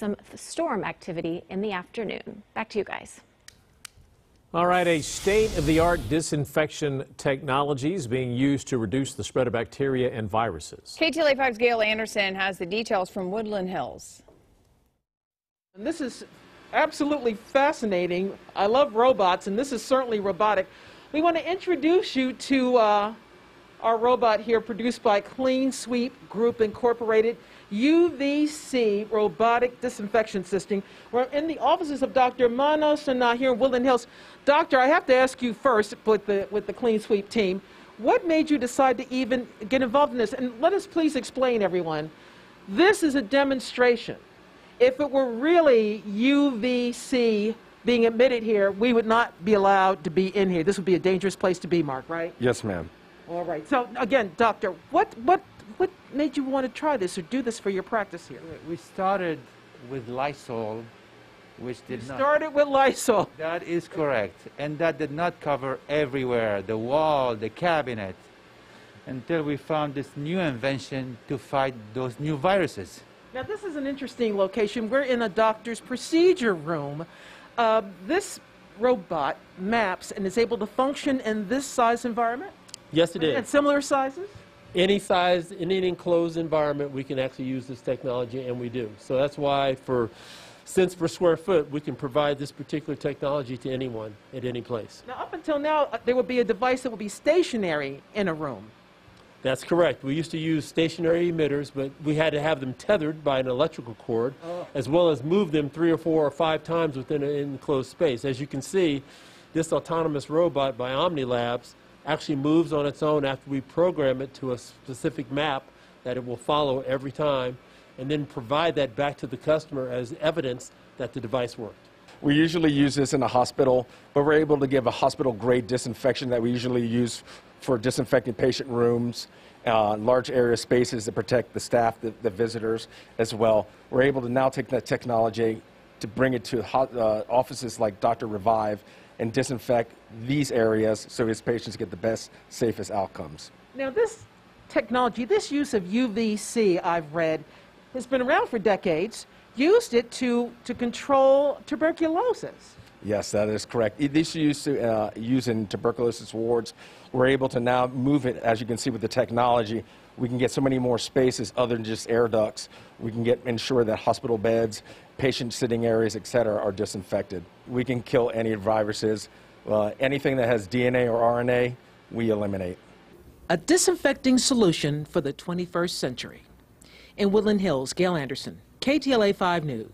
some storm activity in the afternoon. Back to you guys. All right, a state-of-the-art disinfection technology is being used to reduce the spread of bacteria and viruses. KTLA 5's Gayle Anderson has the details from Woodland Hills. And this is absolutely fascinating. I love robots, and this is certainly robotic. We want to introduce you to uh, our robot here, produced by Clean Sweep Group Incorporated. UVC robotic disinfection system. We're in the offices of Dr. Manos and here in Woodland Hills. Doctor, I have to ask you first with the, with the Clean Sweep team, what made you decide to even get involved in this? And let us please explain, everyone. This is a demonstration. If it were really UVC being admitted here, we would not be allowed to be in here. This would be a dangerous place to be, Mark, right? Yes, ma'am. All right. So again, doctor, what what what made you want to try this or do this for your practice here? We started with Lysol, which did not. Started with Lysol. That is correct. And that did not cover everywhere the wall, the cabinet until we found this new invention to fight those new viruses. Now, this is an interesting location. We're in a doctor's procedure room. Uh, this robot maps and is able to function in this size environment? Yes, it At similar sizes? Any size, in any enclosed environment, we can actually use this technology, and we do. So that's why, for cents per square foot, we can provide this particular technology to anyone at any place. Now, up until now, uh, there would be a device that would be stationary in a room. That's correct. We used to use stationary emitters, but we had to have them tethered by an electrical cord, as well as move them three or four or five times within an enclosed space. As you can see, this autonomous robot by OmniLabs actually moves on its own after we program it to a specific map that it will follow every time, and then provide that back to the customer as evidence that the device worked. We usually use this in a hospital, but we're able to give a hospital grade disinfection that we usually use for disinfecting patient rooms, uh, large area spaces to protect the staff, the, the visitors as well. We're able to now take that technology to bring it to uh, offices like Dr. Revive and disinfect these areas so his patients get the best, safest outcomes. Now, this technology, this use of UVC, I've read, has been around for decades. Used it to, to control tuberculosis. Yes, that is correct. These used to uh, use in tuberculosis wards. We're able to now move it, as you can see with the technology. We can get so many more spaces other than just air ducts. We can get ensure that hospital beds, patient sitting areas, et cetera, are disinfected. We can kill any viruses. Uh, anything that has DNA or RNA, we eliminate. a disinfecting solution for the 21st century. In Woodland Hills, Gayle Anderson, KTLA 5 News.